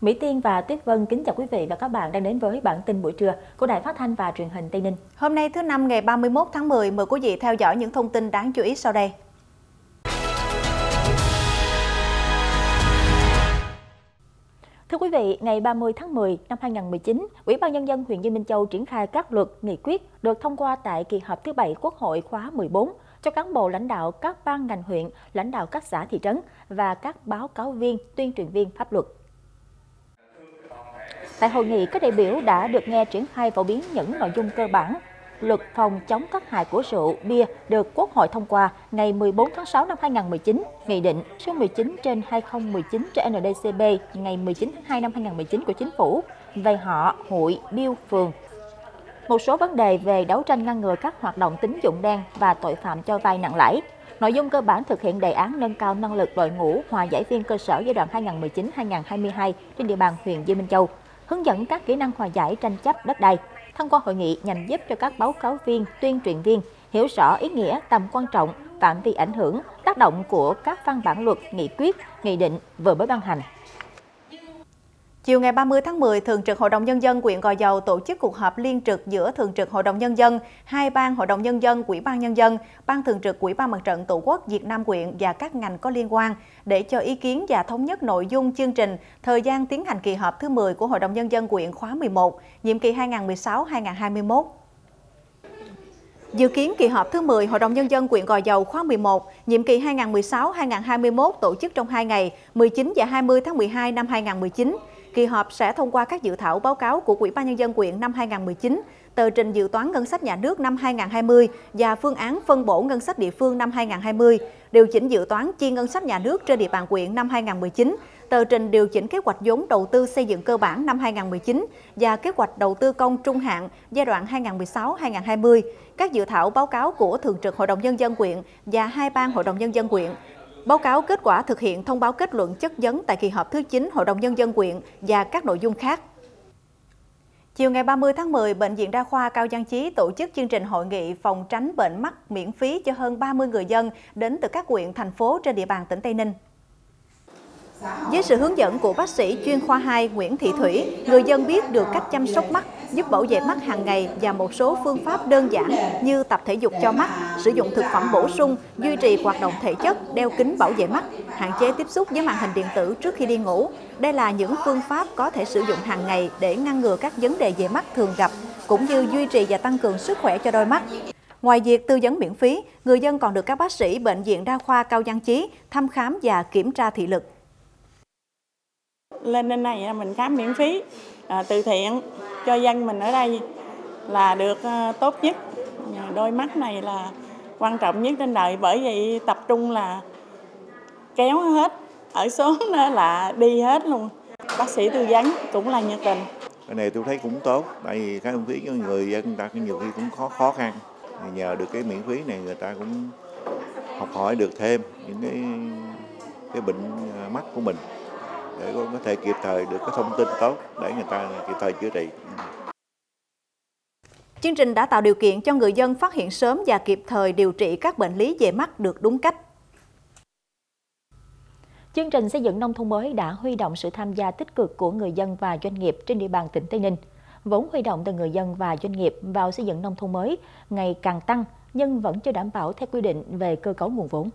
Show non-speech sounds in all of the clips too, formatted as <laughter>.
Mỹ Tiên và Tuyết Vân kính chào quý vị và các bạn đang đến với bản tin buổi trưa của Đài Phát thanh và Truyền hình Tây Ninh. Hôm nay thứ năm ngày 31 tháng 10, mời quý vị theo dõi những thông tin đáng chú ý sau đây. Thưa quý vị, ngày 30 tháng 10 năm 2019, Ủy ban Nhân dân huyện Dương Minh Châu triển khai các luật, nghị quyết được thông qua tại kỳ họp thứ bảy Quốc hội khóa 14 cho cán bộ lãnh đạo các ban ngành huyện, lãnh đạo các xã thị trấn và các báo cáo viên, tuyên truyền viên pháp luật. Tại hội nghị, các đại biểu đã được nghe triển khai phổ biến những nội dung cơ bản luật phòng chống tác hại của rượu, bia được Quốc hội thông qua ngày 14 tháng 6 năm 2019, Nghị định số 19 trên 2019 trên NDCB ngày 19 tháng 2 năm 2019 của Chính phủ về họ, hội, biêu, phường. Một số vấn đề về đấu tranh ngăn ngừa các hoạt động tín dụng đen và tội phạm cho vay nặng lãi. Nội dung cơ bản thực hiện đề án nâng cao năng lực đội ngũ hòa giải viên cơ sở giai đoạn 2019-2022 trên địa bàn huyện Dương Minh Châu, hướng dẫn các kỹ năng hòa giải tranh chấp đất đai. Thông qua hội nghị nhằm giúp cho các báo cáo viên, tuyên truyền viên hiểu rõ ý nghĩa, tầm quan trọng, phạm vi ảnh hưởng, tác động của các văn bản luật, nghị quyết, nghị định vừa mới ban hành. Chiều ngày 30 tháng 10, Thường trực Hội đồng Nhân dân huyện Gò Dầu tổ chức cuộc họp liên trực giữa Thường trực Hội đồng Nhân dân, hai ban Hội đồng Nhân dân, Quỹ ban Nhân dân, Ban Thường trực Quỹ ban Mặt trận Tổ quốc Việt Nam huyện và các ngành có liên quan để cho ý kiến và thống nhất nội dung chương trình, thời gian tiến hành kỳ họp thứ 10 của Hội đồng Nhân dân huyện khóa 11, nhiệm kỳ 2016-2021. Dự kiến kỳ họp thứ 10 Hội đồng Nhân dân quyện Gò Dầu khóa 11, nhiệm kỳ 2016-2021 tổ chức trong 2 ngày, 19 và 20 tháng 12 năm 2019. Kỳ họp sẽ thông qua các dự thảo báo cáo của Ủy ban Nhân dân quyện năm 2019, tờ trình dự toán ngân sách nhà nước năm 2020 và phương án phân bổ ngân sách địa phương năm 2020, điều chỉnh dự toán chi ngân sách nhà nước trên địa bàn quyện năm 2019, tờ trình điều chỉnh kế hoạch vốn đầu tư xây dựng cơ bản năm 2019 và kế hoạch đầu tư công trung hạn giai đoạn 2016-2020, các dự thảo báo cáo của Thường trực Hội đồng Nhân dân quyện và hai ban Hội đồng Nhân dân quyện, báo cáo kết quả thực hiện thông báo kết luận chất vấn tại kỳ họp thứ 9 Hội đồng Nhân dân quyện và các nội dung khác. Chiều ngày 30 tháng 10, Bệnh viện Đa khoa Cao Giang Chí tổ chức chương trình hội nghị phòng tránh bệnh mắt miễn phí cho hơn 30 người dân đến từ các huyện, thành phố trên địa bàn tỉnh Tây Ninh. Với sự hướng dẫn của bác sĩ chuyên khoa 2 Nguyễn Thị Thủy, người dân biết được cách chăm sóc mắt, giúp bảo vệ mắt hàng ngày và một số phương pháp đơn giản như tập thể dục cho mắt, sử dụng thực phẩm bổ sung, duy trì hoạt động thể chất, đeo kính bảo vệ mắt, hạn chế tiếp xúc với màn hình điện tử trước khi đi ngủ. Đây là những phương pháp có thể sử dụng hàng ngày để ngăn ngừa các vấn đề về mắt thường gặp, cũng như duy trì và tăng cường sức khỏe cho đôi mắt. Ngoài việc tư vấn miễn phí, người dân còn được các bác sĩ Bệnh viện Đa khoa Cao Giang Chí thăm khám và kiểm tra thị lực lên đến này mình khám miễn phí à, từ thiện cho dân mình ở đây là được à, tốt nhất. Đôi mắt này là quan trọng nhất trên đời bởi vậy tập trung là kéo hết ở số <laughs> đó là đi hết luôn. Bác sĩ tư vấn cũng là nhiệt tình. Cái này tôi thấy cũng tốt tại vì cái miễn phí cho người dân ta nhiều khi cũng khó khó khăn. Nhờ được cái miễn phí này người ta cũng học hỏi được thêm những cái cái bệnh à, mắt của mình để có thể kịp thời được cái thông tin tốt để người ta kịp thời chữa trị. Chương trình đã tạo điều kiện cho người dân phát hiện sớm và kịp thời điều trị các bệnh lý về mắt được đúng cách. Chương trình xây dựng nông thôn mới đã huy động sự tham gia tích cực của người dân và doanh nghiệp trên địa bàn tỉnh Tây Ninh. Vốn huy động từ người dân và doanh nghiệp vào xây dựng nông thôn mới ngày càng tăng nhưng vẫn chưa đảm bảo theo quy định về cơ cấu nguồn vốn.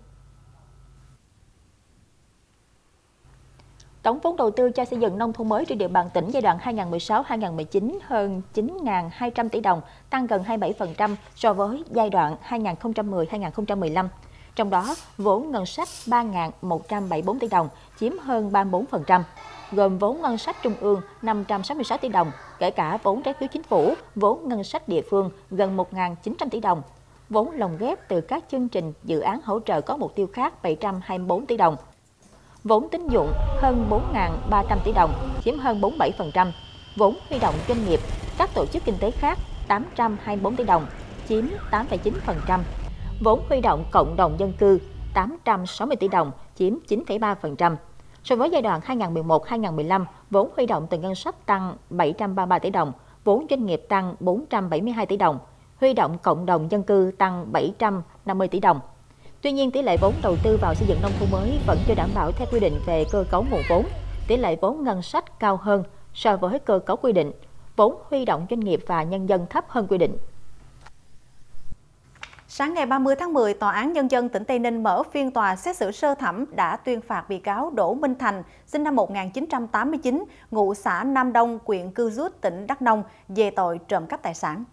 Tổng vốn đầu tư cho xây dựng nông thôn mới trên địa bàn tỉnh giai đoạn 2016-2019 hơn 9.200 tỷ đồng, tăng gần 27% so với giai đoạn 2010-2015. Trong đó, vốn ngân sách 3.174 tỷ đồng, chiếm hơn 34%, gồm vốn ngân sách trung ương 566 tỷ đồng, kể cả vốn trái phiếu chính phủ, vốn ngân sách địa phương gần 1.900 tỷ đồng, vốn lồng ghép từ các chương trình dự án hỗ trợ có mục tiêu khác 724 tỷ đồng, vốn tín dụng hơn 4.300 tỷ đồng, chiếm hơn 47%, vốn huy động doanh nghiệp, các tổ chức kinh tế khác 824 tỷ đồng, chiếm 8,9%, vốn huy động cộng đồng dân cư 860 tỷ đồng, chiếm 9,3%. So với giai đoạn 2011-2015, vốn huy động từ ngân sách tăng 733 tỷ đồng, vốn doanh nghiệp tăng 472 tỷ đồng, huy động cộng đồng dân cư tăng 750 tỷ đồng. Tuy nhiên, tỷ lệ vốn đầu tư vào xây dựng nông thôn mới vẫn chưa đảm bảo theo quy định về cơ cấu nguồn vốn. tỷ lệ vốn ngân sách cao hơn so với cơ cấu quy định, vốn huy động doanh nghiệp và nhân dân thấp hơn quy định. Sáng ngày 30 tháng 10, Tòa án Nhân dân tỉnh Tây Ninh mở phiên tòa xét xử sơ thẩm đã tuyên phạt bị cáo Đỗ Minh Thành, sinh năm 1989, ngụ xã Nam Đông, huyện Cư Rút, tỉnh Đắk Nông, về tội trộm cắp tài sản.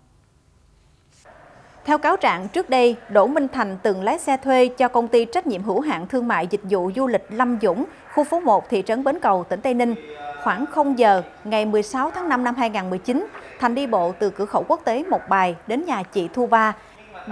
Theo cáo trạng, trước đây, Đỗ Minh Thành từng lái xe thuê cho công ty trách nhiệm hữu hạn thương mại dịch vụ du lịch Lâm Dũng, khu phố 1, thị trấn Bến Cầu, tỉnh Tây Ninh. Khoảng 0 giờ, ngày 16 tháng 5 năm 2019, Thành đi bộ từ cửa khẩu quốc tế Một Bài đến nhà chị Thu Va,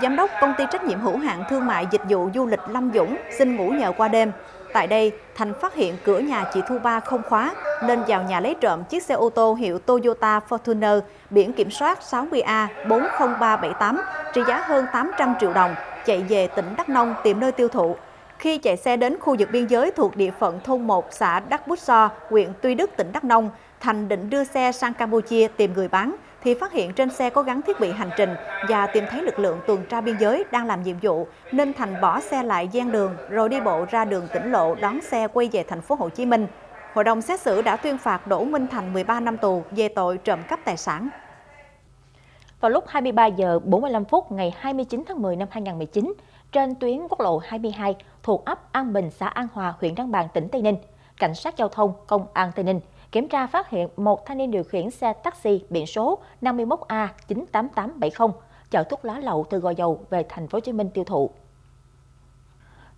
Giám đốc công ty trách nhiệm hữu hạn thương mại dịch vụ du lịch Lâm Dũng xin ngủ nhờ qua đêm. Tại đây, Thành phát hiện cửa nhà chị Thu Ba không khóa nên vào nhà lấy trộm chiếc xe ô tô hiệu Toyota Fortuner biển kiểm soát 60A40378 trị giá hơn 800 triệu đồng chạy về tỉnh Đắk Nông tìm nơi tiêu thụ. Khi chạy xe đến khu vực biên giới thuộc địa phận thôn 1 xã Đắk Bút So, huyện Tuy Đức, tỉnh Đắk Nông, Thành định đưa xe sang Campuchia tìm người bán thì phát hiện trên xe có gắn thiết bị hành trình và tìm thấy lực lượng tuần tra biên giới đang làm nhiệm vụ nên Thành bỏ xe lại gian đường rồi đi bộ ra đường tỉnh lộ đón xe quay về thành phố Hồ Chí Minh. Hội đồng xét xử đã tuyên phạt Đỗ Minh Thành 13 năm tù về tội trộm cắp tài sản. Vào lúc 23 giờ 45 phút ngày 29 tháng 10 năm 2019, trên tuyến quốc lộ 22 thuộc ấp An Bình, xã An Hòa, huyện Trăng Bàng, tỉnh Tây Ninh, cảnh sát giao thông công an Tây Ninh kiểm tra phát hiện một thanh niên điều khiển xe taxi biển số 51A98870 chở thuốc lá lậu từ Gò Dầu về thành phố Hồ Chí Minh tiêu thụ.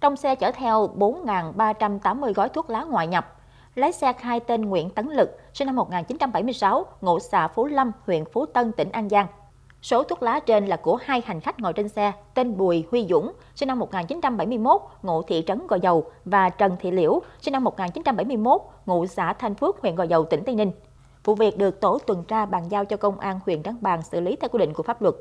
Trong xe chở theo 4.380 gói thuốc lá ngoại nhập. Lái xe khai tên Nguyễn Tấn Lực, sinh năm 1976, ngụ xã Phú Lâm, huyện Phú Tân, tỉnh An Giang, Số thuốc lá trên là của hai hành khách ngồi trên xe, tên Bùi Huy Dũng, sinh năm 1971, ngụ thị trấn Gò Dầu và Trần Thị Liễu, sinh năm 1971, ngụ xã Thanh Phước, huyện Gò Dầu, tỉnh Tây Ninh. Vụ việc được tổ tuần tra bàn giao cho công an huyện Trắng Bàng xử lý theo quy định của pháp luật.